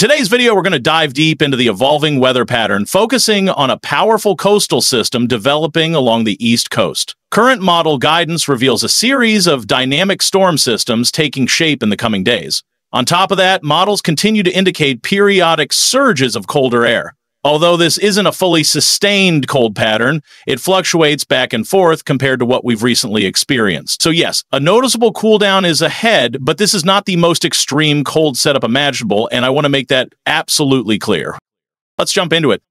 Today's video, we're going to dive deep into the evolving weather pattern, focusing on a powerful coastal system developing along the East Coast. Current model guidance reveals a series of dynamic storm systems taking shape in the coming days. On top of that, models continue to indicate periodic surges of colder air. Although this isn't a fully sustained cold pattern, it fluctuates back and forth compared to what we've recently experienced. So yes, a noticeable cool down is ahead, but this is not the most extreme cold setup imaginable, and I want to make that absolutely clear. Let's jump into it.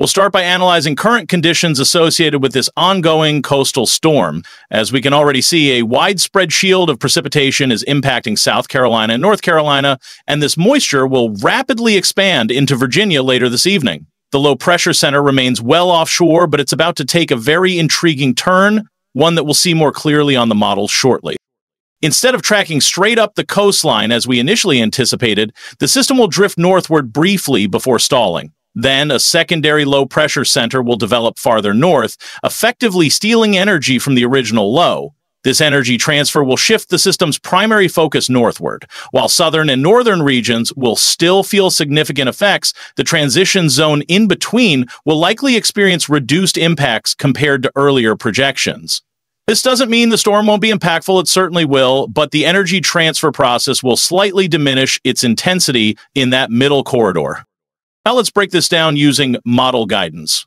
We'll start by analyzing current conditions associated with this ongoing coastal storm. As we can already see, a widespread shield of precipitation is impacting South Carolina and North Carolina, and this moisture will rapidly expand into Virginia later this evening. The low pressure center remains well offshore, but it's about to take a very intriguing turn, one that we'll see more clearly on the model shortly. Instead of tracking straight up the coastline as we initially anticipated, the system will drift northward briefly before stalling. Then a secondary low pressure center will develop farther north, effectively stealing energy from the original low. This energy transfer will shift the system's primary focus northward. While southern and northern regions will still feel significant effects, the transition zone in between will likely experience reduced impacts compared to earlier projections. This doesn't mean the storm won't be impactful, it certainly will, but the energy transfer process will slightly diminish its intensity in that middle corridor. Now let's break this down using model guidance.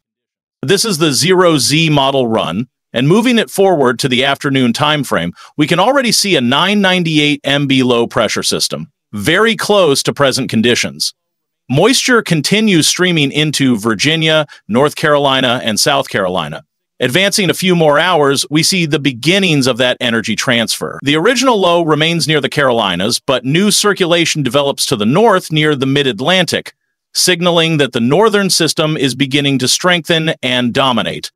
This is the 0Z model run, and moving it forward to the afternoon time frame, we can already see a 998 MB low pressure system, very close to present conditions. Moisture continues streaming into Virginia, North Carolina, and South Carolina. Advancing a few more hours, we see the beginnings of that energy transfer. The original low remains near the Carolinas, but new circulation develops to the north near the mid-Atlantic, signaling that the northern system is beginning to strengthen and dominate.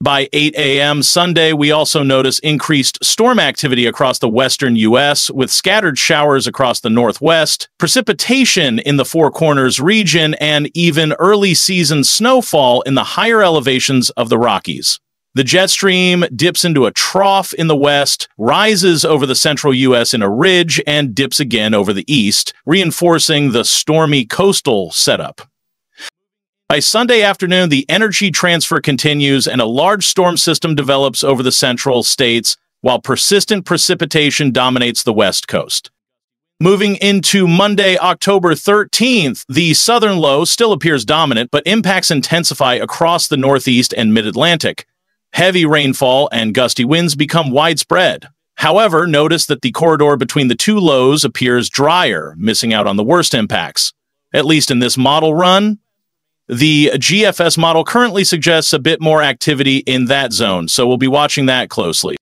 By 8 a.m. Sunday, we also notice increased storm activity across the western U.S., with scattered showers across the northwest, precipitation in the Four Corners region, and even early season snowfall in the higher elevations of the Rockies. The jet stream dips into a trough in the west, rises over the central U.S. in a ridge, and dips again over the east, reinforcing the stormy coastal setup. By Sunday afternoon, the energy transfer continues and a large storm system develops over the central states, while persistent precipitation dominates the west coast. Moving into Monday, October 13th, the southern low still appears dominant, but impacts intensify across the northeast and mid-Atlantic. Heavy rainfall and gusty winds become widespread. However, notice that the corridor between the two lows appears drier, missing out on the worst impacts. At least in this model run, the GFS model currently suggests a bit more activity in that zone, so we'll be watching that closely.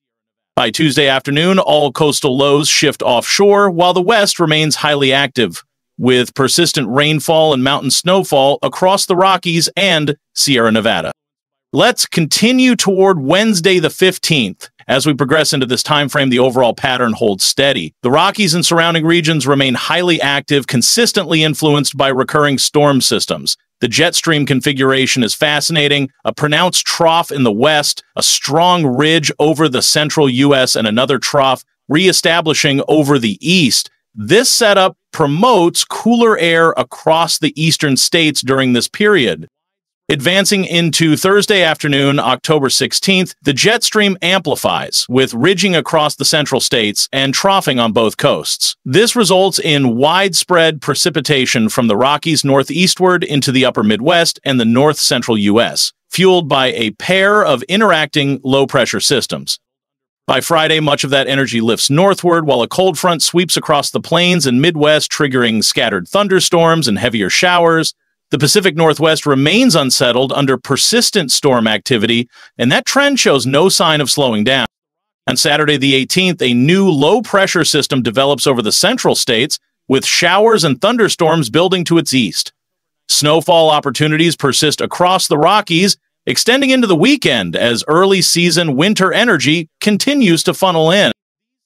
By Tuesday afternoon, all coastal lows shift offshore, while the west remains highly active, with persistent rainfall and mountain snowfall across the Rockies and Sierra Nevada. Let's continue toward Wednesday the 15th. As we progress into this time frame, the overall pattern holds steady. The Rockies and surrounding regions remain highly active, consistently influenced by recurring storm systems. The jet stream configuration is fascinating. A pronounced trough in the west, a strong ridge over the central U.S., and another trough reestablishing over the east. This setup promotes cooler air across the eastern states during this period. Advancing into Thursday afternoon, October 16th, the jet stream amplifies, with ridging across the central states and troughing on both coasts. This results in widespread precipitation from the Rockies northeastward into the upper Midwest and the north central U.S., fueled by a pair of interacting low-pressure systems. By Friday, much of that energy lifts northward while a cold front sweeps across the plains and Midwest, triggering scattered thunderstorms and heavier showers, the Pacific Northwest remains unsettled under persistent storm activity, and that trend shows no sign of slowing down. On Saturday the 18th, a new low pressure system develops over the central states, with showers and thunderstorms building to its east. Snowfall opportunities persist across the Rockies, extending into the weekend as early season winter energy continues to funnel in.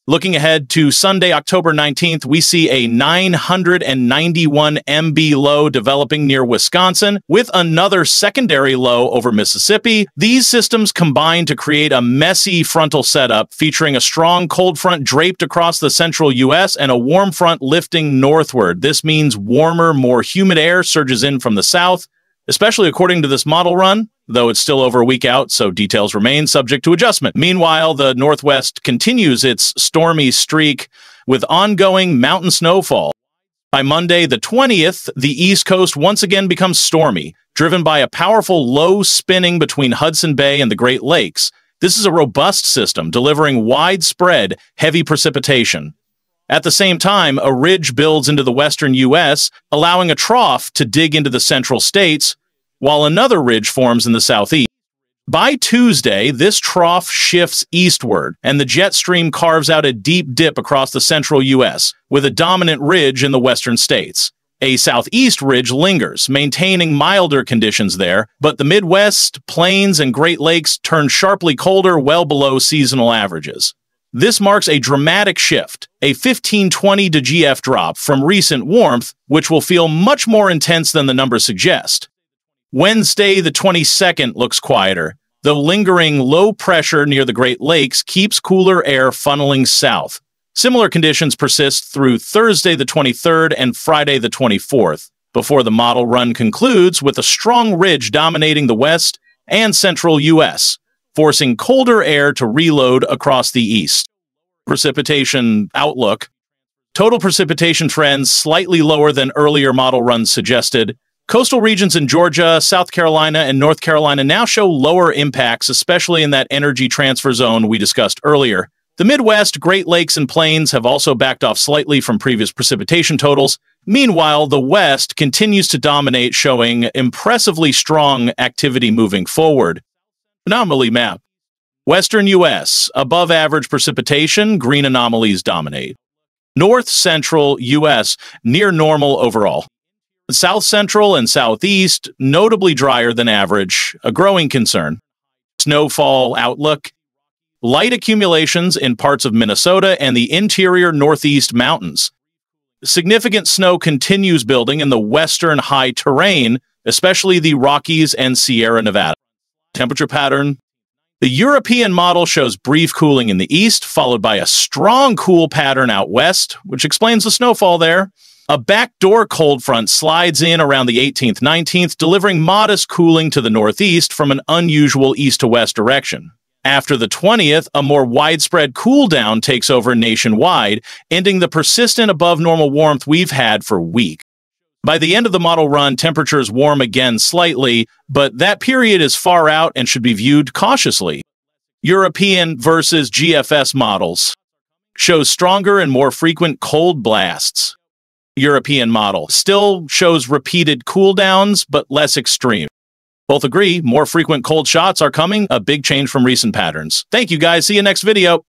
Looking ahead to Sunday, October 19th, we see a 991 MB low developing near Wisconsin with another secondary low over Mississippi. These systems combine to create a messy frontal setup featuring a strong cold front draped across the central U.S. and a warm front lifting northward. This means warmer, more humid air surges in from the south, especially according to this model run though it's still over a week out, so details remain subject to adjustment. Meanwhile, the Northwest continues its stormy streak with ongoing mountain snowfall. By Monday, the 20th, the East Coast once again becomes stormy, driven by a powerful low spinning between Hudson Bay and the Great Lakes. This is a robust system, delivering widespread heavy precipitation. At the same time, a ridge builds into the western U.S., allowing a trough to dig into the central states, while another ridge forms in the southeast. By Tuesday, this trough shifts eastward, and the jet stream carves out a deep dip across the central U.S., with a dominant ridge in the western states. A southeast ridge lingers, maintaining milder conditions there, but the Midwest, Plains, and Great Lakes turn sharply colder well below seasonal averages. This marks a dramatic shift, a 1520 to GF drop from recent warmth, which will feel much more intense than the numbers suggest. Wednesday, the 22nd, looks quieter, though lingering low pressure near the Great Lakes keeps cooler air funneling south. Similar conditions persist through Thursday, the 23rd, and Friday, the 24th, before the model run concludes with a strong ridge dominating the west and central U.S., forcing colder air to reload across the east. Precipitation outlook. Total precipitation trends slightly lower than earlier model runs suggested, Coastal regions in Georgia, South Carolina, and North Carolina now show lower impacts, especially in that energy transfer zone we discussed earlier. The Midwest, Great Lakes, and Plains have also backed off slightly from previous precipitation totals. Meanwhile, the West continues to dominate, showing impressively strong activity moving forward. Anomaly map. Western U.S., above average precipitation, green anomalies dominate. North Central U.S., near normal overall. South Central and Southeast, notably drier than average, a growing concern. Snowfall outlook. Light accumulations in parts of Minnesota and the interior Northeast mountains. Significant snow continues building in the western high terrain, especially the Rockies and Sierra Nevada. Temperature pattern. The European model shows brief cooling in the east, followed by a strong cool pattern out west, which explains the snowfall there. A backdoor cold front slides in around the 18th 19th, delivering modest cooling to the northeast from an unusual east to west direction. After the 20th, a more widespread cool down takes over nationwide, ending the persistent above normal warmth we've had for weeks. By the end of the model run, temperatures warm again slightly, but that period is far out and should be viewed cautiously. European versus GFS models shows stronger and more frequent cold blasts. European model. Still shows repeated cooldowns, but less extreme. Both agree more frequent cold shots are coming, a big change from recent patterns. Thank you guys. See you next video.